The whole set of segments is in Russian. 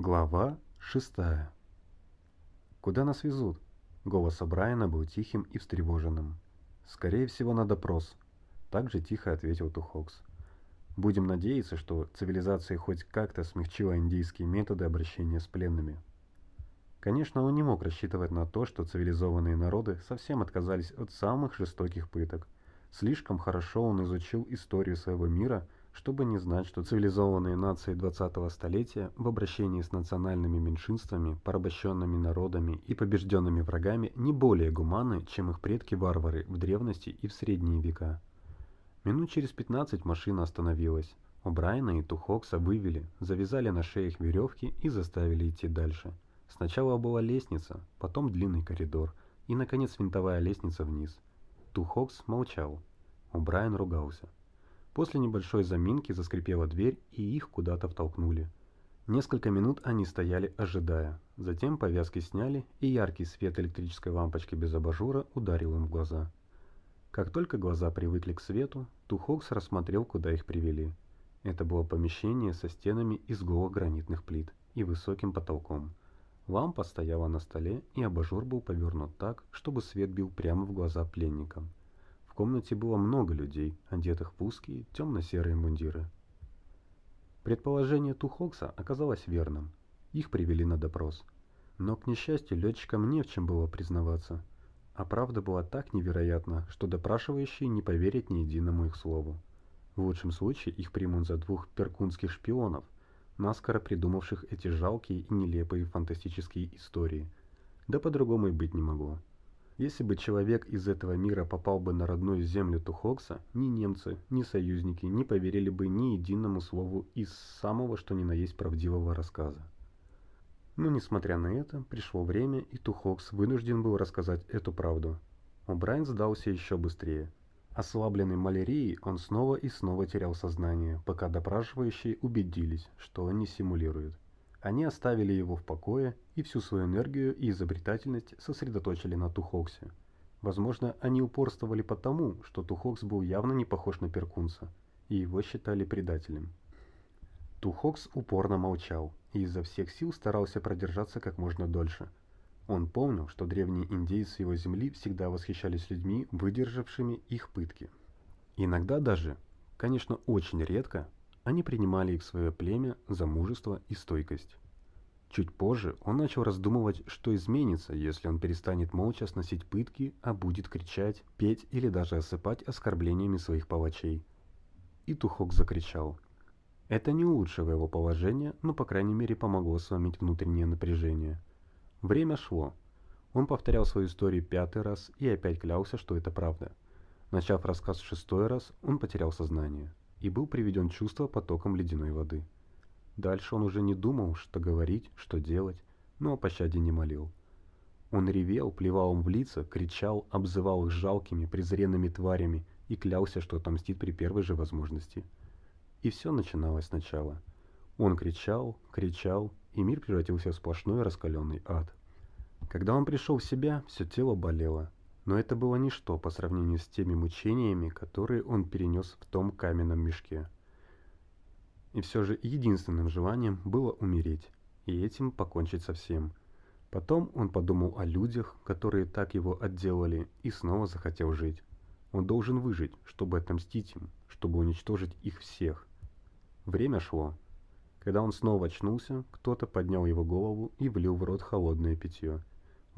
Глава шестая. «Куда нас везут?» Голос Брайана был тихим и встревоженным. «Скорее всего, на допрос», — так же тихо ответил Тухокс. «Будем надеяться, что цивилизация хоть как-то смягчила индийские методы обращения с пленными». Конечно, он не мог рассчитывать на то, что цивилизованные народы совсем отказались от самых жестоких пыток. Слишком хорошо он изучил историю своего мира — чтобы не знать, что цивилизованные нации 20-го столетия в обращении с национальными меньшинствами, порабощенными народами и побежденными врагами не более гуманны, чем их предки-варвары в древности и в средние века. Минут через 15 машина остановилась. У Брайана и Тухокса вывели, завязали на шеях веревки и заставили идти дальше. Сначала была лестница, потом длинный коридор и, наконец, винтовая лестница вниз. Тухокс молчал. У Брайан ругался. После небольшой заминки заскрипела дверь, и их куда-то втолкнули. Несколько минут они стояли, ожидая. Затем повязки сняли, и яркий свет электрической лампочки без абажура ударил им в глаза. Как только глаза привыкли к свету, Тухокс рассмотрел, куда их привели. Это было помещение со стенами из голых гранитных плит и высоким потолком. Лампа стояла на столе, и абажур был повернут так, чтобы свет бил прямо в глаза пленникам комнате было много людей, одетых в узкие темно-серые мундиры. Предположение Тухокса оказалось верным. Их привели на допрос. Но, к несчастью, летчикам не в чем было признаваться. А правда была так невероятна, что допрашивающие не поверят ни единому их слову. В лучшем случае их примут за двух перкунских шпионов, наскоро придумавших эти жалкие и нелепые фантастические истории. Да по-другому и быть не могло. Если бы человек из этого мира попал бы на родную землю Тухокса, ни немцы, ни союзники не поверили бы ни единому слову из самого что ни на есть правдивого рассказа. Но несмотря на это, пришло время, и Тухокс вынужден был рассказать эту правду. О'Брайен сдался еще быстрее. Ослабленный малярией, он снова и снова терял сознание, пока допрашивающие убедились, что он не симулирует. Они оставили его в покое и всю свою энергию и изобретательность сосредоточили на Тухоксе. Возможно, они упорствовали потому, что Тухокс был явно не похож на Перкунса, и его считали предателем. Тухокс упорно молчал и изо всех сил старался продержаться как можно дольше. Он помнил, что древние индейцы его земли всегда восхищались людьми, выдержавшими их пытки. Иногда даже, конечно, очень редко, они принимали их в свое племя за мужество и стойкость. Чуть позже он начал раздумывать, что изменится, если он перестанет молча сносить пытки, а будет кричать, петь или даже осыпать оскорблениями своих палачей. И Тухок закричал. Это не улучшило его положение, но по крайней мере помогло сломить внутреннее напряжение. Время шло. Он повторял свою историю пятый раз и опять клялся, что это правда. Начав рассказ шестой раз, он потерял сознание и был приведен в чувство потоком ледяной воды. Дальше он уже не думал, что говорить, что делать, но о пощаде не молил. Он ревел, плевал им в лица, кричал, обзывал их жалкими, презренными тварями и клялся, что отомстит при первой же возможности. И все начиналось сначала. Он кричал, кричал, и мир превратился в сплошной раскаленный ад. Когда он пришел в себя, все тело болело, но это было ничто по сравнению с теми мучениями, которые он перенес в том каменном мешке. И все же единственным желанием было умереть, и этим покончить со всем. Потом он подумал о людях, которые так его отделали, и снова захотел жить. Он должен выжить, чтобы отомстить им, чтобы уничтожить их всех. Время шло. Когда он снова очнулся, кто-то поднял его голову и влил в рот холодное питье.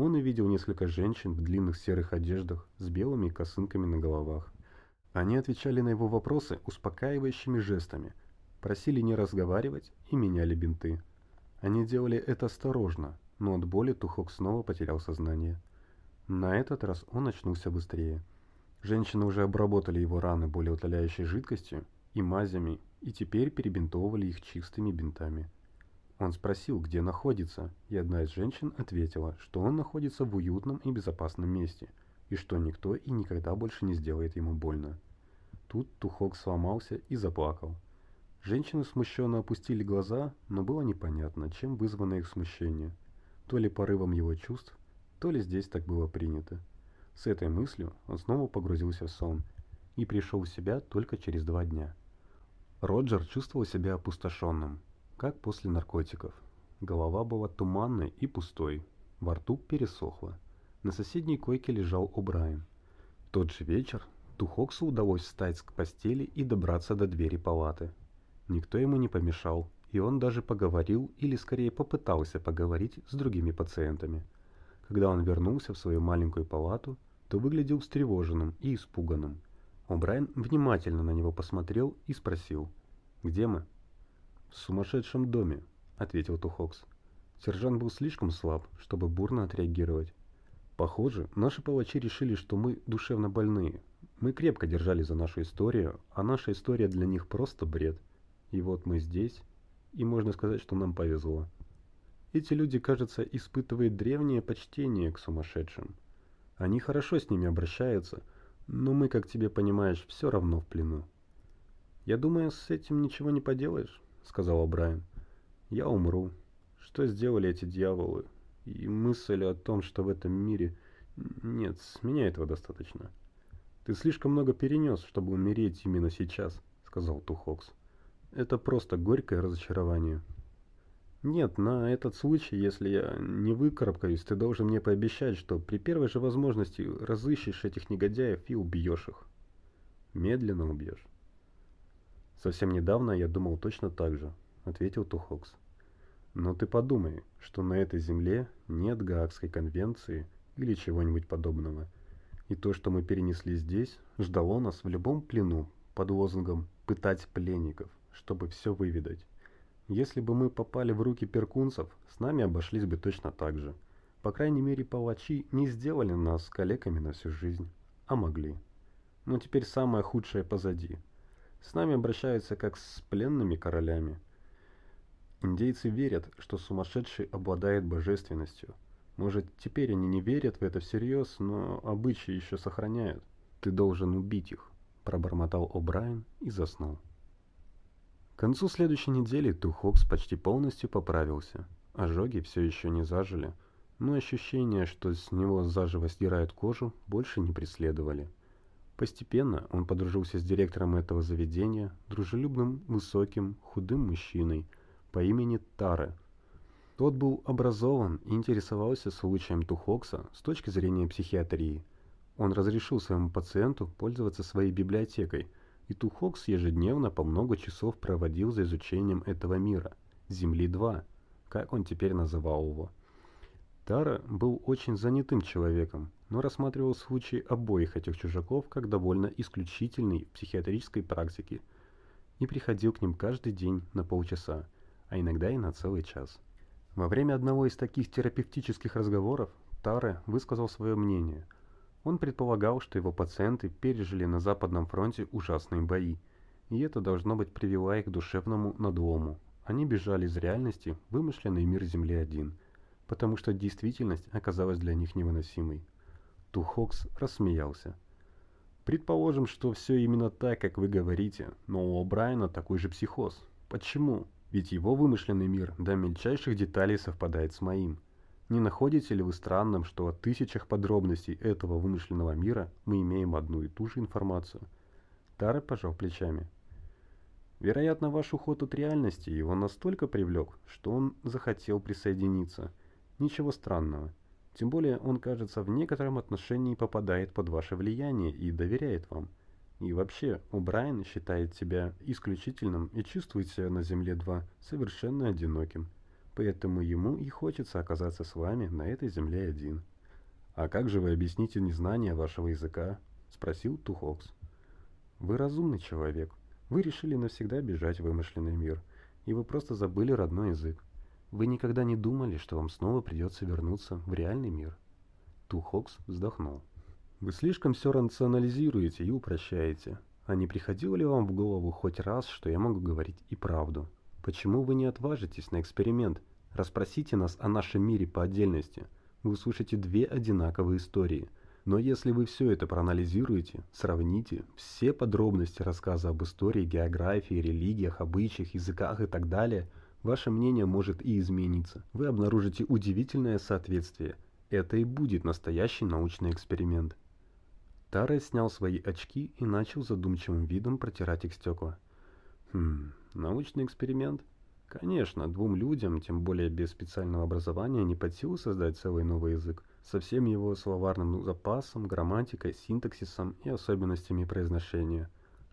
Он увидел несколько женщин в длинных серых одеждах с белыми косынками на головах. Они отвечали на его вопросы успокаивающими жестами, просили не разговаривать и меняли бинты. Они делали это осторожно, но от боли Тухок снова потерял сознание. На этот раз он очнулся быстрее. Женщины уже обработали его раны более утоляющей жидкостью и мазями, и теперь перебинтовывали их чистыми бинтами. Он спросил, где находится, и одна из женщин ответила, что он находится в уютном и безопасном месте, и что никто и никогда больше не сделает ему больно. Тут Тухок сломался и заплакал. Женщины смущенно опустили глаза, но было непонятно, чем вызвано их смущение. То ли порывом его чувств, то ли здесь так было принято. С этой мыслью он снова погрузился в сон и пришел в себя только через два дня. Роджер чувствовал себя опустошенным, как после наркотиков. Голова была туманной и пустой. Во рту пересохло. На соседней койке лежал О'Брайен. В тот же вечер Тухоксу удалось встать к постели и добраться до двери палаты. Никто ему не помешал, и он даже поговорил, или скорее попытался поговорить с другими пациентами. Когда он вернулся в свою маленькую палату, то выглядел встревоженным и испуганным. О'Брайен внимательно на него посмотрел и спросил, «Где мы?» «В сумасшедшем доме», — ответил Тухокс. Сержант был слишком слаб, чтобы бурно отреагировать. Похоже, наши палачи решили, что мы душевно больные. Мы крепко держали за нашу историю, а наша история для них просто бред. И вот мы здесь, и можно сказать, что нам повезло. Эти люди, кажется, испытывают древнее почтение к сумасшедшим. Они хорошо с ними обращаются, но мы, как тебе понимаешь, все равно в плену. «Я думаю, с этим ничего не поделаешь», — сказал Брайан. «Я умру. Что сделали эти дьяволы? И мысль о том, что в этом мире... Нет, с меня этого достаточно. Ты слишком много перенес, чтобы умереть именно сейчас, сказал Тухокс. Это просто горькое разочарование. Нет, на этот случай, если я не выкарабкаюсь, ты должен мне пообещать, что при первой же возможности разыщешь этих негодяев и убьешь их. Медленно убьешь. Совсем недавно я думал точно так же, ответил Тухокс. Но ты подумай, что на этой земле нет Гаагской конвенции или чего-нибудь подобного. И то, что мы перенесли здесь, ждало нас в любом плену под лозунгом «пытать пленников», чтобы все выведать. Если бы мы попали в руки перкунцев, с нами обошлись бы точно так же. По крайней мере, палачи не сделали нас калеками на всю жизнь, а могли. Но теперь самое худшее позади. С нами обращаются как с пленными королями – Индейцы верят, что сумасшедший обладает божественностью. Может, теперь они не верят в это всерьез, но обычаи еще сохраняют. Ты должен убить их, пробормотал О'Брайен и заснул. К концу следующей недели Тухокс почти полностью поправился. Ожоги все еще не зажили, но ощущение, что с него заживо стирают кожу, больше не преследовали. Постепенно он подружился с директором этого заведения, дружелюбным, высоким, худым мужчиной – по имени Таре. Тот был образован и интересовался случаем Тухокса с точки зрения психиатрии. Он разрешил своему пациенту пользоваться своей библиотекой, и Тухокс ежедневно по много часов проводил за изучением этого мира, Земли-2, как он теперь называл его. Тара был очень занятым человеком, но рассматривал случаи обоих этих чужаков как довольно исключительный в психиатрической практике и приходил к ним каждый день на полчаса – а иногда и на целый час. Во время одного из таких терапевтических разговоров Таре высказал свое мнение. Он предполагал, что его пациенты пережили на Западном фронте ужасные бои, и это должно быть привело их к душевному надлому. Они бежали из реальности вымышленный мир Земли-1, потому что действительность оказалась для них невыносимой. Тухокс рассмеялся. «Предположим, что все именно так, как вы говорите, но у О'Брайена такой же психоз. Почему?» Ведь его вымышленный мир до мельчайших деталей совпадает с моим. Не находите ли вы странным, что о тысячах подробностей этого вымышленного мира мы имеем одну и ту же информацию? Тара пожал плечами. Вероятно, ваш уход от реальности его настолько привлек, что он захотел присоединиться. Ничего странного. Тем более он, кажется, в некотором отношении попадает под ваше влияние и доверяет вам. И вообще, Брайан считает себя исключительным и чувствует себя на Земле-2 совершенно одиноким. Поэтому ему и хочется оказаться с вами на этой Земле один. «А как же вы объясните незнание вашего языка?» – спросил Тухокс. «Вы разумный человек. Вы решили навсегда бежать в вымышленный мир, и вы просто забыли родной язык. Вы никогда не думали, что вам снова придется вернуться в реальный мир?» Тухокс вздохнул. Вы слишком все рационализируете и упрощаете. А не приходило ли вам в голову хоть раз, что я могу говорить и правду? Почему вы не отважитесь на эксперимент? Расспросите нас о нашем мире по отдельности. Вы услышите две одинаковые истории. Но если вы все это проанализируете, сравните все подробности рассказа об истории, географии, религиях, обычаях, языках и так далее, ваше мнение может и измениться. Вы обнаружите удивительное соответствие. Это и будет настоящий научный эксперимент. Тарой снял свои очки и начал задумчивым видом протирать их стекла. «Хм, научный эксперимент? Конечно, двум людям, тем более без специального образования, не под силу создать целый новый язык, со всем его словарным запасом, грамматикой, синтаксисом и особенностями произношения.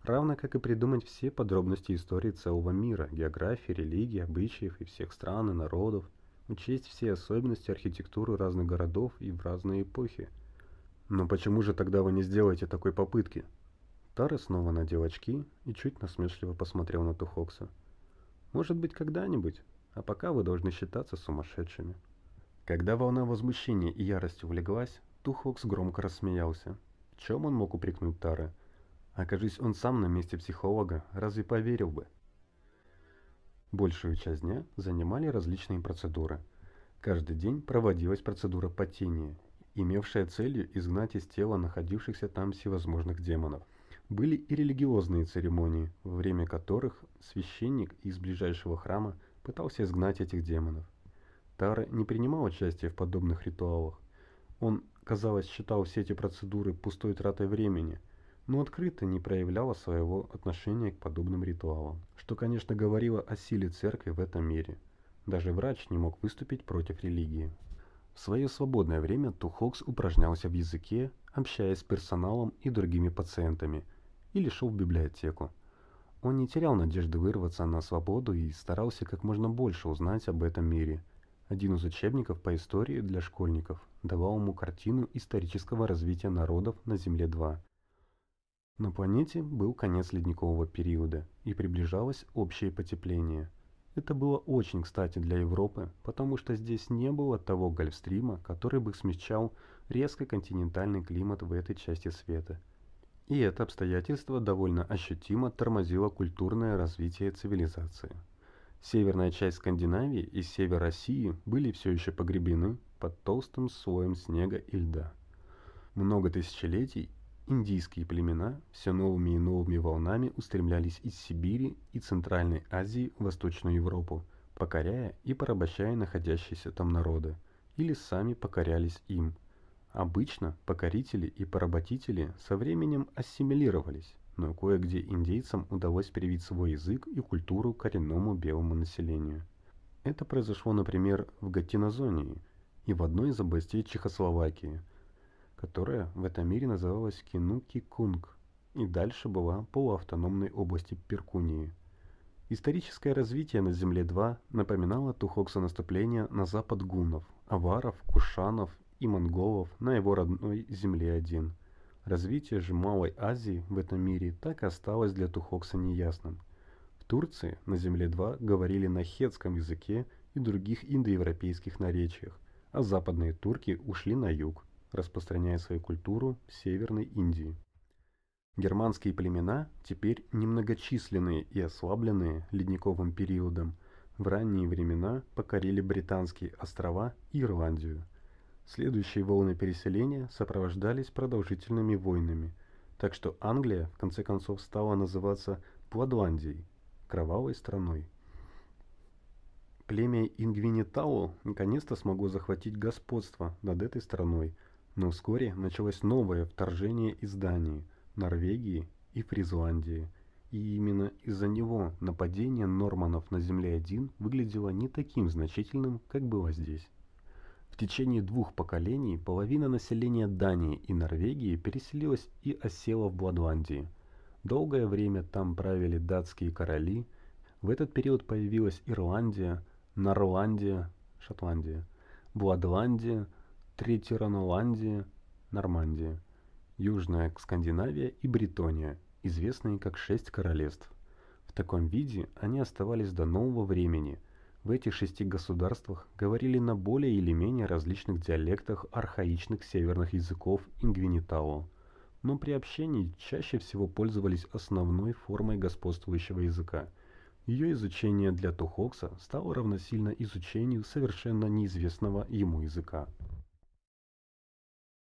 Равно как и придумать все подробности истории целого мира, географии, религии, обычаев и всех стран и народов, учесть все особенности архитектуры разных городов и в разные эпохи. Но почему же тогда вы не сделаете такой попытки? Тара снова надел очки и чуть насмешливо посмотрел на Тухокса. Может быть, когда-нибудь, а пока вы должны считаться сумасшедшими. Когда волна возмущения и ярости улеглась, Тухокс громко рассмеялся. В чем он мог упрекнуть Тары? Окажись он сам на месте психолога, разве поверил бы? Большую часть дня занимали различные процедуры. Каждый день проводилась процедура потения, имевшая целью изгнать из тела находившихся там всевозможных демонов – были и религиозные церемонии, во время которых священник из ближайшего храма пытался изгнать этих демонов. Тара не принимал участия в подобных ритуалах. Он, казалось, считал все эти процедуры пустой тратой времени, но открыто не проявляла своего отношения к подобным ритуалам, что, конечно, говорило о силе церкви в этом мире. Даже врач не мог выступить против религии. В свое свободное время Тухокс упражнялся в языке, общаясь с персоналом и другими пациентами – или шел в библиотеку. Он не терял надежды вырваться на свободу и старался как можно больше узнать об этом мире. Один из учебников по истории для школьников давал ему картину исторического развития народов на Земле-2. На планете был конец ледникового периода и приближалось общее потепление. Это было очень кстати для Европы, потому что здесь не было того гольфстрима, который бы смягчал резко континентальный климат в этой части света – и это обстоятельство довольно ощутимо тормозило культурное развитие цивилизации. Северная часть Скандинавии и север России были все еще погребены под толстым слоем снега и льда. Много тысячелетий индийские племена все новыми и новыми волнами устремлялись из Сибири и Центральной Азии в Восточную Европу, покоряя и порабощая находящиеся там народы, или сами покорялись им – Обычно покорители и поработители со временем ассимилировались, но кое-где индейцам удалось привить свой язык и культуру коренному белому населению. Это произошло, например, в Гатинозонии и в одной из областей Чехословакии, которая в этом мире называлась Кинуки-Кунг, и дальше была полуавтономной области Перкунии. Историческое развитие на Земле-2 напоминало Тухокса наступление на запад гуннов, аваров, кушанов и монголов на его родной земле один. Развитие же Малой Азии в этом мире так и осталось для Тухокса неясным. В Турции на земле 2 говорили на хетском языке и других индоевропейских наречиях, а западные турки ушли на юг, распространяя свою культуру в Северной Индии. Германские племена, теперь немногочисленные и ослабленные ледниковым периодом, в ранние времена покорили британские острова и Ирландию – Следующие волны переселения сопровождались продолжительными войнами, так что Англия в конце концов стала называться Пладландией, кровавой страной. Племя Ингвинитау наконец-то смогло захватить господство над этой страной, но вскоре началось новое вторжение из Дании, Норвегии и Фризландии, и именно из-за него нападение норманов на Земле-1 выглядело не таким значительным, как было здесь. В течение двух поколений половина населения Дании и Норвегии переселилась и осела в Бладландии. Долгое время там правили датские короли. В этот период появилась Ирландия, Норландия, Шотландия, Бладландия, Третираноландия, Нормандия, Южная Скандинавия и Бретония, известные как Шесть Королевств. В таком виде они оставались до нового времени – в этих шести государствах говорили на более или менее различных диалектах архаичных северных языков ингвинитао, но при общении чаще всего пользовались основной формой господствующего языка. Ее изучение для Тухокса стало равносильно изучению совершенно неизвестного ему языка.